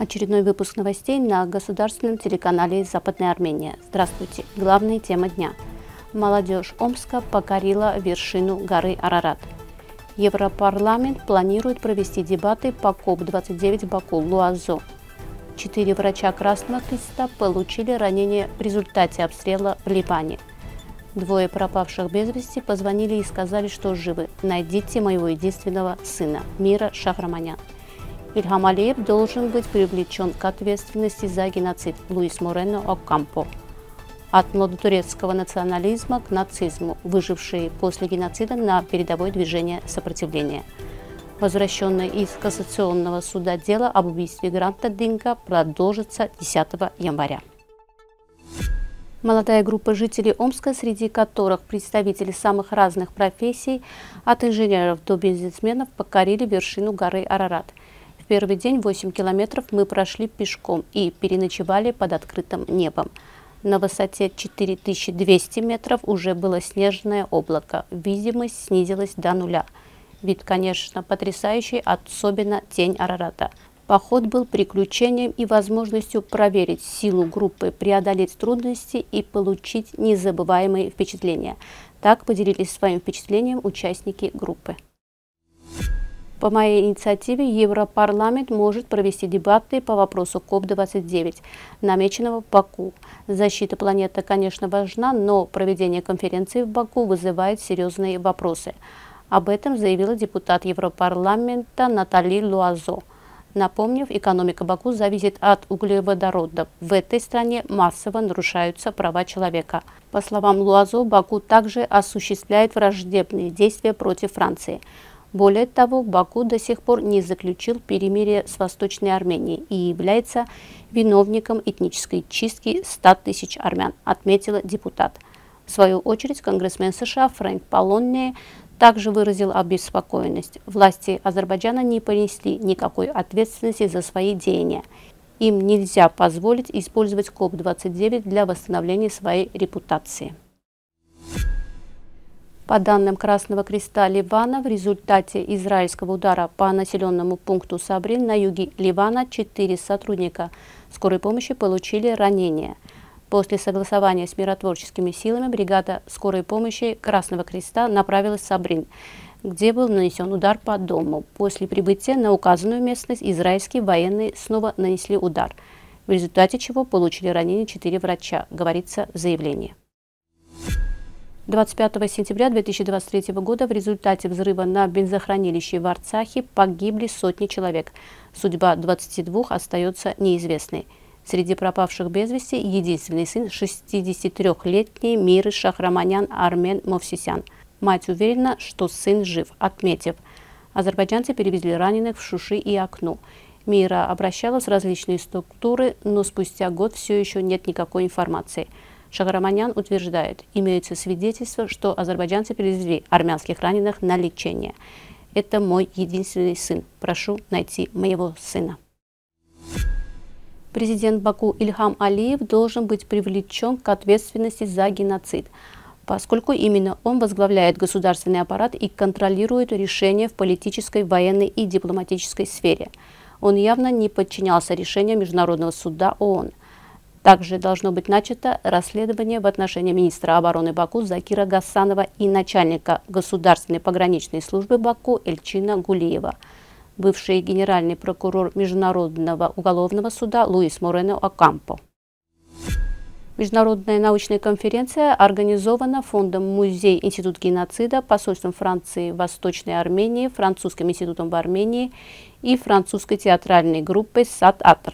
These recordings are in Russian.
Очередной выпуск новостей на государственном телеканале «Западная Армения». Здравствуйте. Главные темы дня. Молодежь Омска покорила вершину горы Арарат. Европарламент планирует провести дебаты по КОП-29 в Баку, Луазо. Четыре врача Красного Креста получили ранения в результате обстрела в Ливане. Двое пропавших без вести позвонили и сказали, что живы. Найдите моего единственного сына, Мира Шахраманян. Ильхам Алиев должен быть привлечен к ответственности за геноцид Луис Морено Окампо. От младотурецкого национализма к нацизму, выжившие после геноцида на передовое движение сопротивления. Возвращенное из Кассационного суда дело об убийстве Гранта Динга продолжится 10 января. Молодая группа жителей Омска, среди которых представители самых разных профессий, от инженеров до бизнесменов, покорили вершину горы Арарат – первый день 8 километров мы прошли пешком и переночевали под открытым небом. На высоте 4200 метров уже было снежное облако, видимость снизилась до нуля. Вид, конечно, потрясающий, особенно тень Арарата. Поход был приключением и возможностью проверить силу группы, преодолеть трудности и получить незабываемые впечатления. Так поделились своим впечатлением участники группы. По моей инициативе Европарламент может провести дебаты по вопросу КОП-29, намеченного в Баку. Защита планеты, конечно, важна, но проведение конференции в Баку вызывает серьезные вопросы. Об этом заявила депутат Европарламента Натали Луазо. Напомнив, экономика Баку зависит от углеводородов. В этой стране массово нарушаются права человека. По словам Луазо, Баку также осуществляет враждебные действия против Франции. Более того, Баку до сих пор не заключил перемирие с Восточной Арменией и является виновником этнической чистки 100 тысяч армян, отметила депутат. В свою очередь, конгрессмен США Фрэнк Полонне также выразил обеспокоенность. Власти Азербайджана не понесли никакой ответственности за свои деяния. Им нельзя позволить использовать КОП-29 для восстановления своей репутации. По данным Красного Креста Ливана, в результате израильского удара по населенному пункту Сабрин на юге Ливана четыре сотрудника скорой помощи получили ранения. После согласования с миротворческими силами бригада скорой помощи Красного Креста направилась в Сабрин, где был нанесен удар по дому. После прибытия на указанную местность израильские военные снова нанесли удар, в результате чего получили ранения четыре врача, говорится в заявлении. 25 сентября 2023 года в результате взрыва на бензохранилище в Арцахе погибли сотни человек. Судьба 22 остается неизвестной. Среди пропавших без вести единственный сын 63-летний Миры Шахраманян Армен Мовсисян. Мать уверена, что сын жив, отметив. Азербайджанцы перевезли раненых в Шуши и Окну. Мира обращалась в различные структуры, но спустя год все еще нет никакой информации – Шагараманян утверждает, имеются свидетельства, что азербайджанцы перевезли армянских раненых на лечение. Это мой единственный сын. Прошу найти моего сына. Президент Баку Ильхам Алиев должен быть привлечен к ответственности за геноцид, поскольку именно он возглавляет государственный аппарат и контролирует решения в политической, военной и дипломатической сфере. Он явно не подчинялся решениям Международного суда ООН. Также должно быть начато расследование в отношении министра обороны Баку Закира Гасанова и начальника Государственной пограничной службы Баку Эльчина Гулиева, бывший генеральный прокурор Международного уголовного суда Луис Морено Окампо. Международная научная конференция организована Фондом Музей Институт геноцида, посольством Франции в Восточной Армении, Французским институтом в Армении и французской театральной группой «Сад-Атр».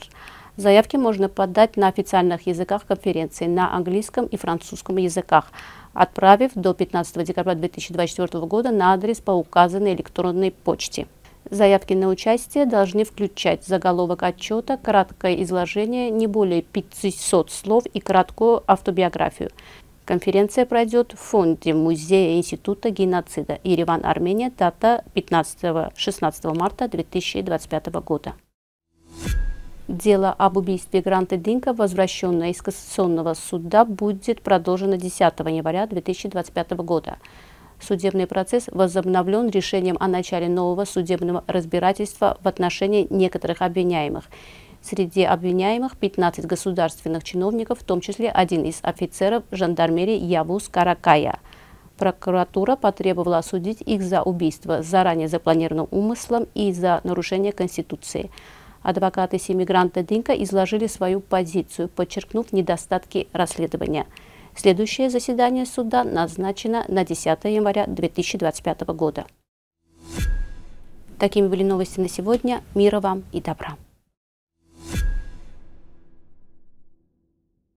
Заявки можно подать на официальных языках конференции на английском и французском языках, отправив до 15 декабря 2024 года на адрес по указанной электронной почте. Заявки на участие должны включать заголовок отчета, краткое изложение, не более 500 слов и краткую автобиографию. Конференция пройдет в фонде Музея Института геноцида Ереван, Армения, дата 15-16 марта 2025 года. Дело об убийстве Гранта Динка, возвращенное из Кассационного суда, будет продолжено 10 января 2025 года. Судебный процесс возобновлен решением о начале нового судебного разбирательства в отношении некоторых обвиняемых. Среди обвиняемых 15 государственных чиновников, в том числе один из офицеров жандармерии Явус Каракая. Прокуратура потребовала осудить их за убийство заранее запланированным умыслом и за нарушение Конституции. Адвокаты семьи Гранта Динка изложили свою позицию, подчеркнув недостатки расследования. Следующее заседание суда назначено на 10 января 2025 года. Такими были новости на сегодня. Мира вам и добра.